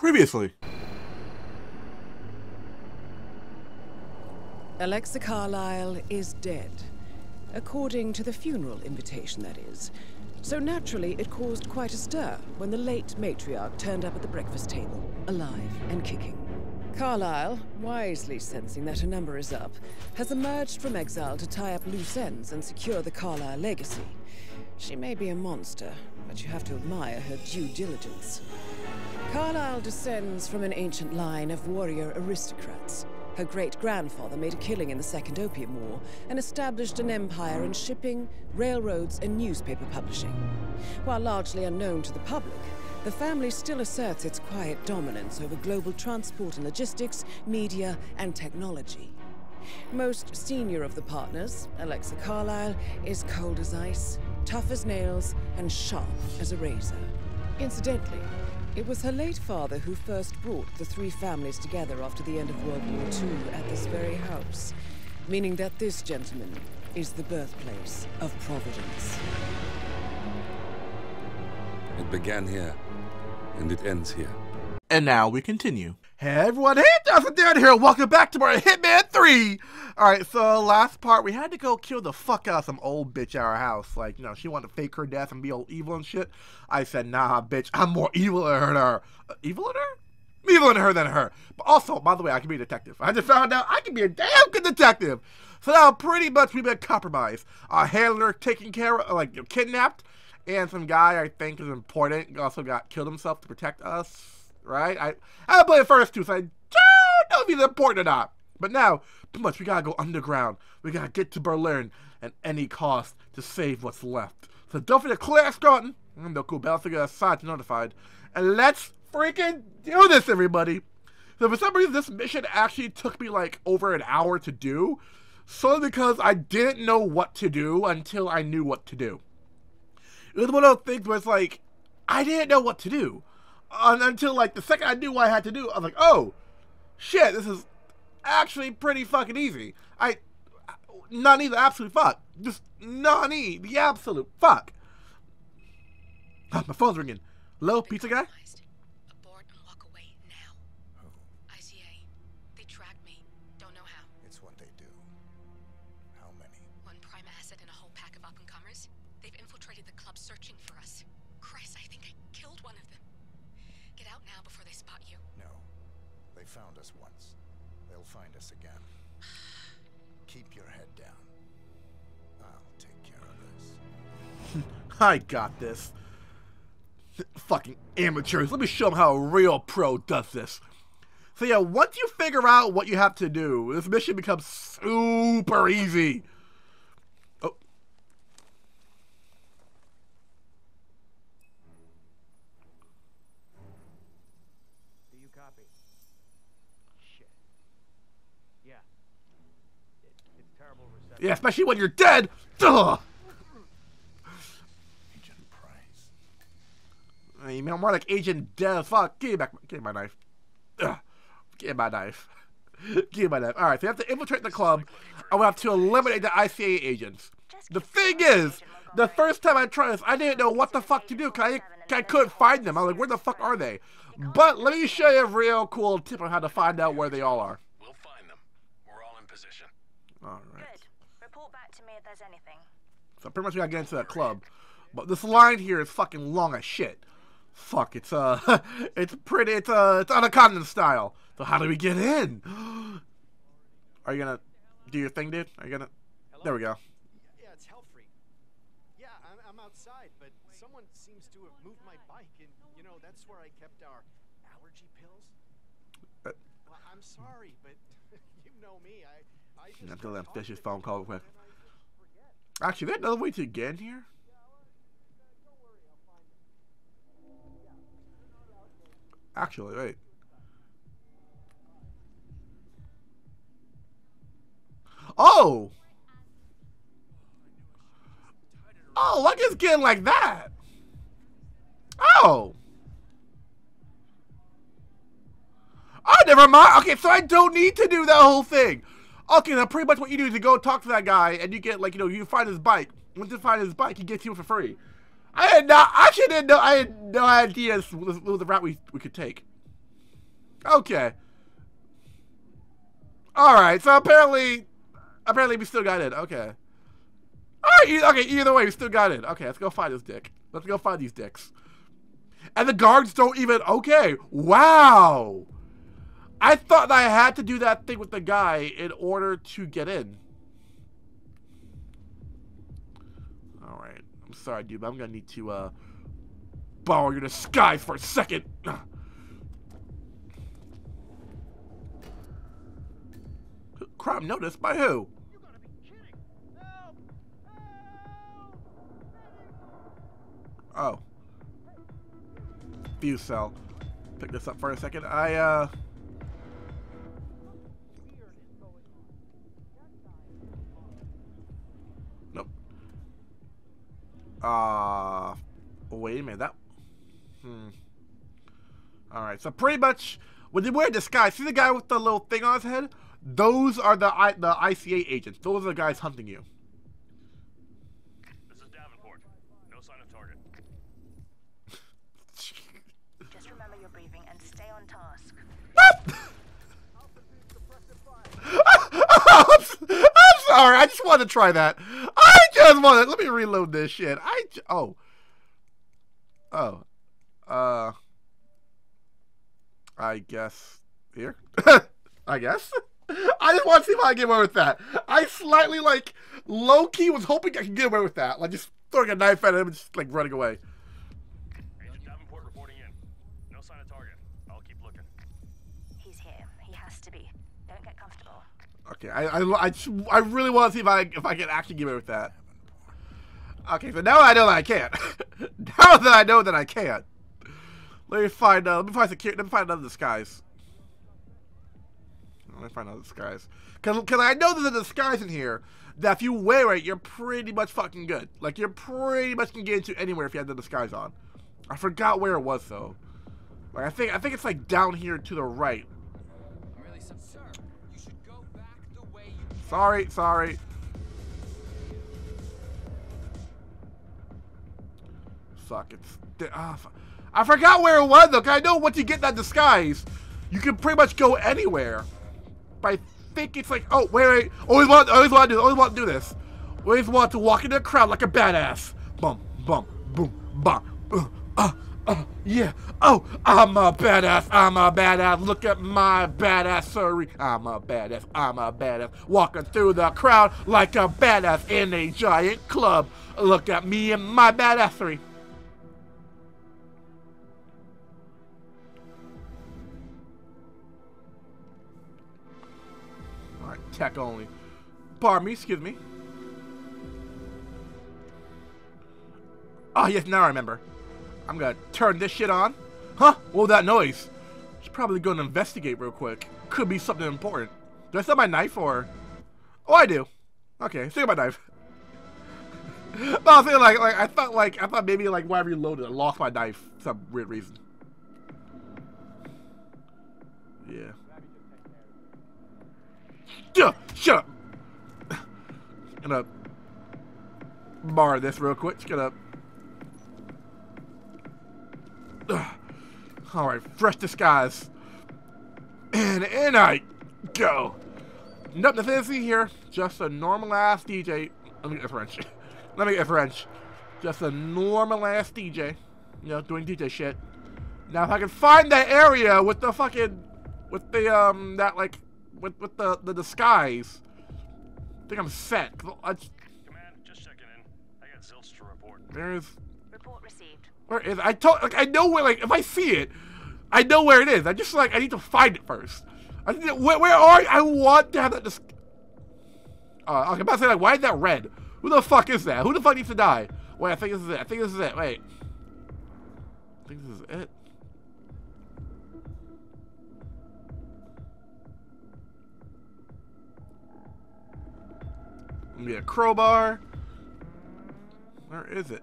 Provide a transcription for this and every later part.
Previously. Alexa Carlyle is dead. According to the funeral invitation, that is. So naturally, it caused quite a stir when the late matriarch turned up at the breakfast table, alive and kicking. Carlyle, wisely sensing that her number is up, has emerged from exile to tie up loose ends and secure the Carlyle legacy. She may be a monster, but you have to admire her due diligence. Carlyle descends from an ancient line of warrior aristocrats. Her great-grandfather made a killing in the Second Opium War and established an empire in shipping, railroads, and newspaper publishing. While largely unknown to the public, the family still asserts its quiet dominance over global transport and logistics, media, and technology. Most senior of the partners, Alexa Carlyle, is cold as ice, tough as nails, and sharp as a razor. Incidentally, it was her late father who first brought the three families together after the end of World War II at this very house, meaning that this gentleman is the birthplace of Providence. It began here, and it ends here. And now we continue. Hey everyone, hey Justin Dan here, welcome back to more Hitman 3! Alright, so last part, we had to go kill the fuck out of some old bitch at our house. Like, you know, she wanted to fake her death and be all evil and shit. I said, nah, bitch, I'm more evil than her. Uh, evil than her? Evil than her than her. But also, by the way, I can be a detective. I just found out I can be a damn good detective. So now, pretty much, we've been compromised. Our handler taken care of, like, kidnapped. And some guy I think is important also got killed himself to protect us right? I I played first two, so I don't know if he's important or not. But now, too much, we gotta go underground. We gotta get to Berlin at any cost to save what's left. So don't forget to clear escorting. And the cool assigned to notified. And let's freaking do this, everybody. So for some reason, this mission actually took me like over an hour to do. Solely because I didn't know what to do until I knew what to do. It was one of those things where it's like, I didn't know what to do until like the second I knew what I had to do, I was like, oh, shit, this is actually pretty fucking easy. I, nani the absolute fuck. Just nani the absolute fuck. Oh, my phone's ringing. Hello, pizza guy? Abort and walk away now. Oh. ICA, they tracked me. Don't know how. It's what they do. How many? One prime asset and a whole pack of up and comers. They've infiltrated the club, searching for us. Christ, I got this. Fucking amateurs. Let me show them how a real pro does this. So yeah, once you figure out what you have to do, this mission becomes super easy. Oh. Do you copy? Shit. Yeah. It, it's terrible reception. Yeah, especially when you're dead. Ugh. You mean, I'm more like Agent Death. Fuck, give me back, give me my knife. Ugh. Give me my knife. give me my knife. All right, so you have to infiltrate the club, and we have to eliminate the ICA agents. The thing is, the first time I tried this, I didn't know what the fuck to do, cause I, I couldn't find them. I was like, where the fuck are they? But let me show you a real cool tip on how to find out where they all are. We'll find them. We're all in position. All right. Good. Report back to me if there's anything. So pretty much we gotta get into that club. But this line here is fucking long as shit. Fuck, it's uh, it's pretty, it's uh, it's Anaconda style. So how do we get in? Are you gonna do your thing, dude? Are you gonna? Hello? There we go. Yeah, it's Hellfree. Yeah, I'm, I'm outside, but someone seems to have moved my bike, and you know that's where I kept our allergy pills. Uh, well, I'm sorry, but you know me. I I just Until get that vicious confident, phone call quick. and I just forget. Actually, there's another way to get in here. Actually, wait. Oh! Oh, look, it's getting like that. Oh! Oh, never mind. Okay, so I don't need to do that whole thing. Okay, now pretty much what you do is you go talk to that guy, and you get, like, you know, you find his bike. Once you find his bike, he gets you for free. I had not, I actually didn't know, I had no idea this this was the route we, we could take. Okay. All right. So apparently, apparently we still got it. Okay. All right. e- Okay. Either way, we still got it. Okay. Let's go find this dick. Let's go find these dicks. And the guards don't even. Okay. Wow. I thought that I had to do that thing with the guy in order to get in. All right. I'm sorry, dude, but I'm gonna need to uh borrow your disguise for a second. Crime notice by who? Help! Help! Oh. Fuse cell. Pick this up for a second. I, uh... Alright, so pretty much, when they wear a disguise, see the guy with the little thing on his head? Those are the I, the ICA agents. Those are the guys hunting you. This is Davenport. No sign of target. Just remember your breathing and stay on task. I'm, s- I'm sorry. I just wanted to try that. I just wanted. Let me reload this shit. I j- oh oh uh I guess here. I guess. I just want to see if I can get away with that. I slightly like low key was hoping I could get away with that. Like just throwing a knife at him and just like running away. Agent Davenport reporting in. No sign of target. I'll keep looking. He's here. He has to be. Don't get comfortable. Okay, I I, I, I really want to see if I if I can actually get away with that. Okay, so now I know that I can't. now that I know that I can't. Let me find uh, let me find security. Let me find another disguise. Let me find another disguise. Cause, Cause I know there's a disguise in here that if you wear it, you're pretty much fucking good. Like you're pretty much can get into anywhere if you had the disguise on. I forgot where it was though. Like I think I think it's like down here to the right. Sorry, sorry. Fuck, it's... ah, fu- I forgot where it was, though, I know once you get that disguise, you can pretty much go anywhere. But I think it's like, oh, wait, wait. Always want, always want to do, always want to do this. Always want to walk into a crowd like a badass. Bum, bum, boom, bum. Uh, uh, uh, yeah. Oh, I'm a badass. I'm a badass. Look at my badassery. I'm a badass. I'm a badass. Walking through the crowd like a badass in a giant club. Look at me and my badassery. Tech only. Pardon me, excuse me. Oh, yes, now I remember. I'm gonna turn this shit on. Huh? What was that noise? Should probably go and investigate real quick. Could be something important. Do I still have my knife or? Oh, I do. Okay, still my knife. but I was thinking like, like I thought like I thought maybe like when I reloaded, I lost my knife for some weird reason. Yeah. Shut, shut up. Gonna bar this real quick. Just gonna. All right, fresh disguise. And in I go. Nothing fancy here. Just a normal ass DJ. Let me get a French. Let me get a French. Just a normal ass DJ. You know, doing DJ shit. Now if I can find that area with the fucking with the um that like with with the the disguise, I think I'm set. I just- Command, just checking in. I got zilch to report. There's Report received. where is I told like I know where like if I see it, I know where it is. I just like I need to find it first. I need to, where, where are you? I want to have that. Dis- uh, okay, I'm about to say like why is that red? Who the fuck is that? Who the fuck needs to die? Wait, I think this is it. I think this is it. Wait. I think this is it. Maybe a crowbar. Where is it?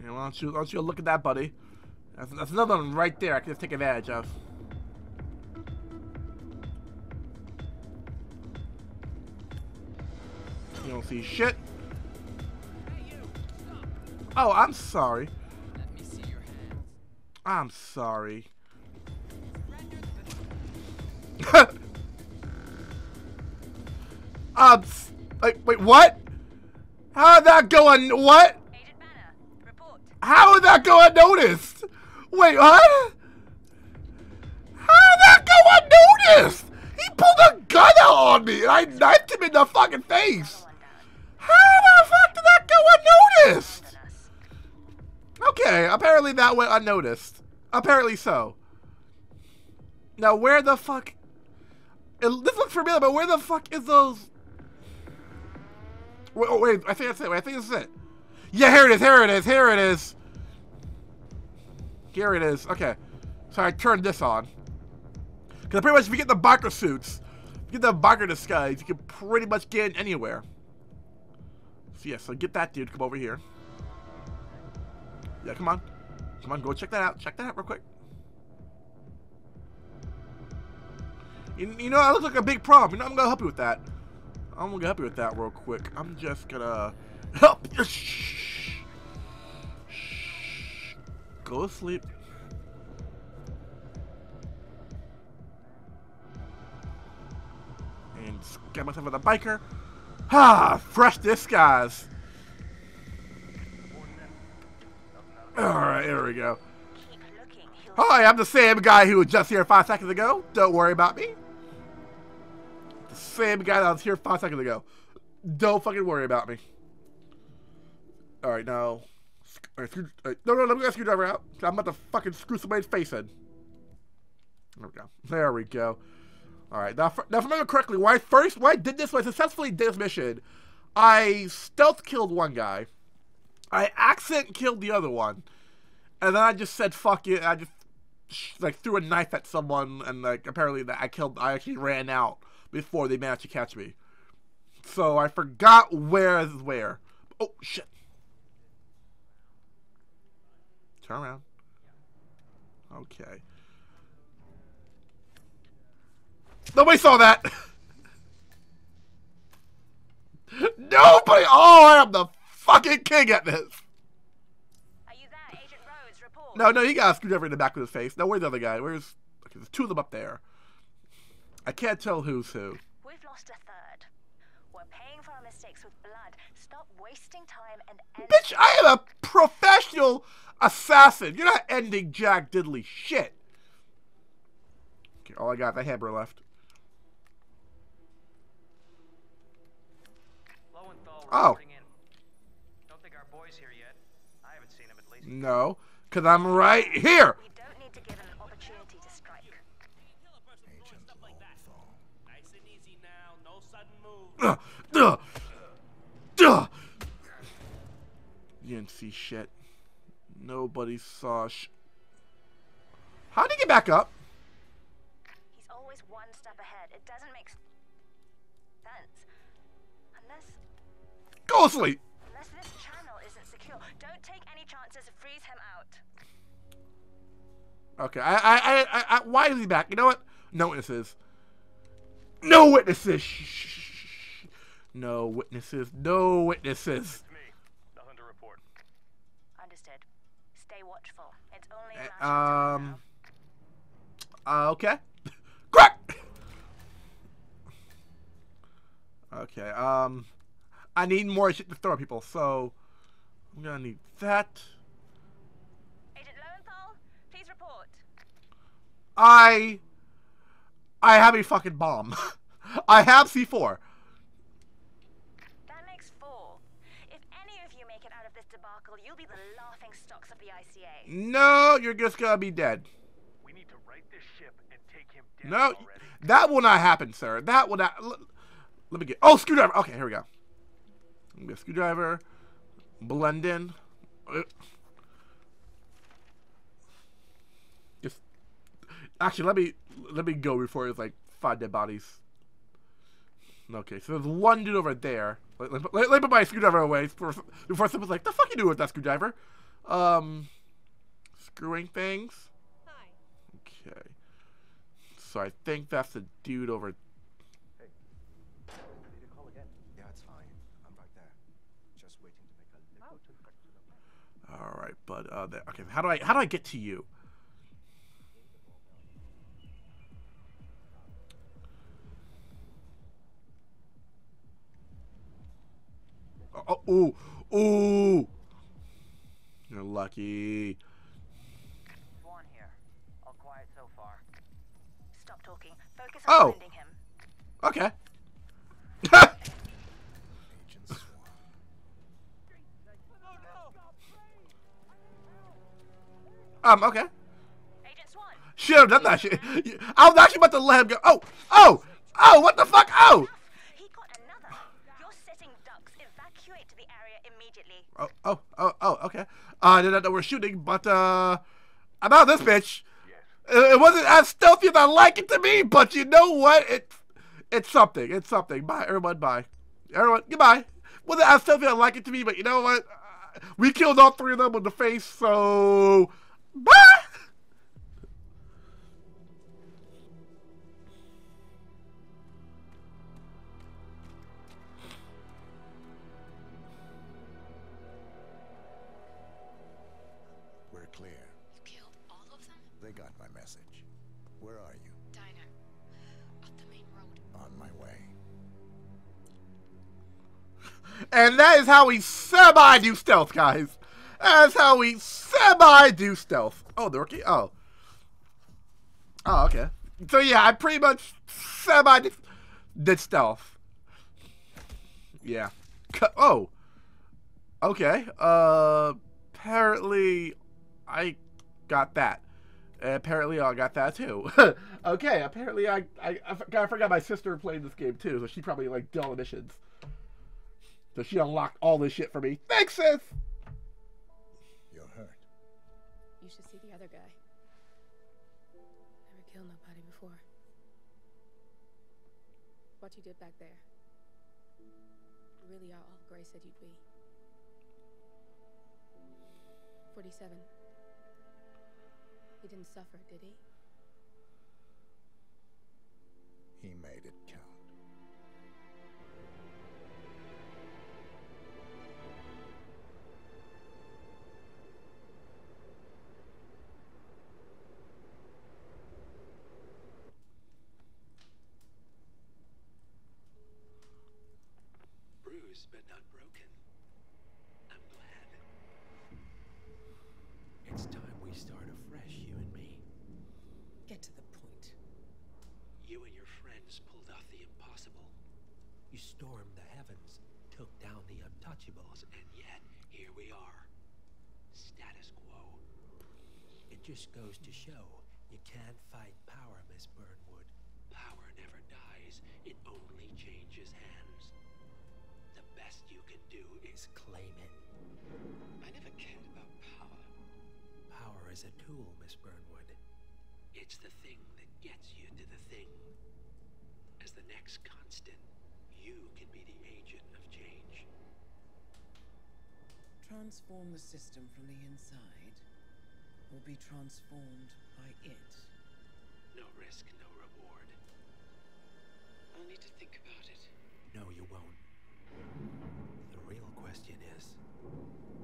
Yeah, why don't you, why don't you look at that, buddy? That's, that's another one right there I can just take advantage of. You don't see shit. Oh, I'm sorry. Let me see your hands. I'm sorry. um, s- wait, what? How did that go un- what? Agent Banner, report. How did that go unnoticed? Wait, what? How did that go unnoticed? He pulled a gun out on me and I knifed him in the fucking face. How the fuck did that go unnoticed? Okay, apparently that went unnoticed. Apparently so. Now, where the fuck... It, this looks familiar, but where the fuck is those... Wait, oh, wait, I think that's it. Wait, I think that's it. Yeah, here it is, here it is, here it is. Here it is. Okay. So I turned this on. Because pretty much if you get the biker suits, you get the biker disguise, you can pretty much get in anywhere. So yeah, so get that dude, come over here. Yeah, come on. Come on, go check that out. Check that out real quick. You, you know, that looks like a big problem. You know, I'm gonna help you with that. I'm gonna help you with that real quick. I'm just gonna help you. Go to sleep. And get myself with a biker. Ah, fresh disguise. Alright, here we go. Hi, I'm the same guy who was just here five seconds ago. Don't worry about me. The same guy that was here five seconds ago. Don't fucking worry about me. Alright, now. Sc- screw, no, no, let me get a screwdriver out. I'm about to fucking screw somebody's face in. There we go. There we go. Alright, now, if- now if I remember correctly, when I first, when I did this, when I successfully did this mission, I stealth killed one guy. I accident killed the other one. And then I just said, fuck it. I just like threw a knife at someone and like apparently that I killed I actually ran out before they managed to catch me. So I forgot where is where. Oh shit. Turn around. Okay. Nobody saw that. Nobody. Oh, I am the fucking king at this. Are you there, Agent Rose? Report. No, no, he got a screwdriver in the back of his face. Now, where's the other guy? Where's. Okay, there's two of them up there. I can't tell who's who. We've lost a third. We're paying for our mistakes with blood. Stop wasting time and end. Bitch, I am a professional assassin. You're not ending Jack Diddley shit. Okay, all I got is a hammer left. Oh. reporting. Don't think our boy's here yet. I haven't seen him at least. No, because I'm right here. We don't need to give him an opportunity to strike. Nice and easy now. No sudden moves. Duh, duh, duh. You didn't see shit. Nobody saw sh. How did he get back up? He's always one step ahead. It doesn't make sense. Unless, Go to sleep. unless this channel isn't secure. Don't take any chances. Freeze him out. Okay, I, I, I, I, I, why is he back? You know what? No witnesses. No witnesses. Shh, shh, shh. No witnesses. No witnesses. Me. Nothing to report. Understood. Stay watchful. It's only a Eh, matter of time Um. Uh, okay. Crack. Okay. Um, I need more shit to throw at people, so I'm gonna need that. Agent Lowenthal, please report. I. I have a fucking bomb. I have C4. That makes four. If any of you make it out of this debacle, you'll be the laughing stocks of the ICA. No, you're just gonna be dead. We need to right this ship and take him down No, already. that will not happen, sir. That will not. Let, let me get. Oh, screwdriver. Okay, here we go. Let me get a screwdriver. Blend in. Uh, Just actually, let me let me go before it's like five dead bodies. Okay, so there's one dude over there. Let, let, let, let me put my screwdriver away before, before someone's like, "The fuck you doing with that screwdriver?" Um, screwing things. Hi. Okay. So I think that's the dude over. Need to call again? Yeah, it's fine. I'm right there. Just waiting to make a little All right, but uh, there, okay. How do I how do I get to you? Oh, ooh, ooh. You're lucky. Swan here. All quiet so far. Stop talking. Focus Oh. on finding him. Okay. Um. Okay. Agent Swan. Should have done that shit. I was actually about to let him go. Oh, oh, oh! What the fuck? Oh, immediately. oh, oh, oh, oh. Okay. Uh, I did not know we're shooting, but uh, I'm out of this bitch. It, it wasn't as stealthy as I like it to be, but you know what? It's it's something. It's something. Bye, everyone. Bye, everyone. Goodbye. Wasn't as stealthy as I like it to be, but you know what? Uh, we killed all three of them in the face, so bye. Is how we semi do stealth, guys. That's how we semi do stealth. Oh, the rookie? Oh. Oh, okay. So yeah, I pretty much semi did, did stealth. Yeah. Oh. Okay. Uh, apparently, I got that. Apparently, I got that too. okay. Apparently, I, I I forgot my sister played this game too, so she probably like did all the missions. So she unlocked all this shit for me. Thanks, sis. You're hurt. You should see the other guy. Never killed nobody before. What you did back there. You really are all Grey said you'd be. 47. He didn't suffer, did he? He made it untouchables, and yet here we are. Status quo. It just goes to show you can't fight power, Miss Burnwood. Power never dies, it only changes hands. The best you can do is claim it. I never cared about power. Power is a tool, Miss Burnwood. It's the thing that gets you to the thing. As the next constant, you can be the agent of change. Transform the system from the inside, or be transformed by it. No risk, no reward. I'll need to think about it. No, you won't. The real question is,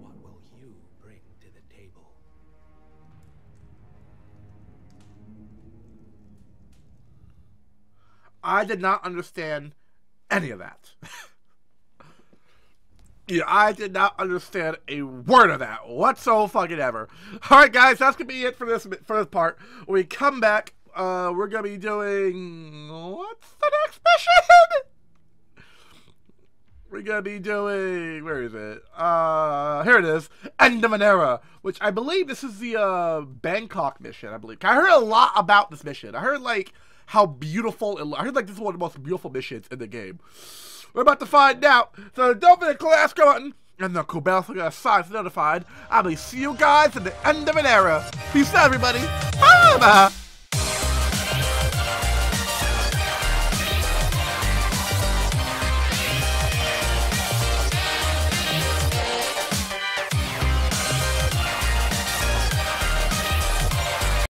what will you bring to the table? I did not understand any of that. yeah, I did not understand a word of that whatsoever. Fucking ever. All right, guys, that's gonna be it for this for this part. When we come back, uh, we're gonna be doing what's the next mission? We're gonna be doing where is it? Uh, here it is, End of an Era, which I believe this is the uh Bangkok mission. I believe I heard a lot about this mission. I heard like how beautiful it. I heard like this is one of the most beautiful missions in the game. We're about to find out. So don't forget to click that button and the sign to notified. I will be see you guys at the end of an era. Peace out, everybody. Bye bye.